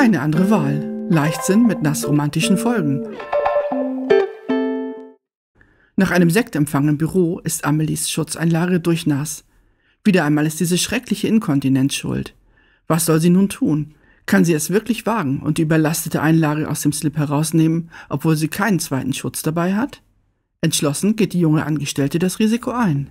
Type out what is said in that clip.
Keine andere Wahl. Leichtsinn mit nassromantischen Folgen. Nach einem Sektempfang im Büro ist Amelies Schutzeinlage durchnass. Wieder einmal ist diese schreckliche Inkontinenz schuld. Was soll sie nun tun? Kann sie es wirklich wagen und die überlastete Einlage aus dem Slip herausnehmen, obwohl sie keinen zweiten Schutz dabei hat? Entschlossen geht die junge Angestellte das Risiko ein.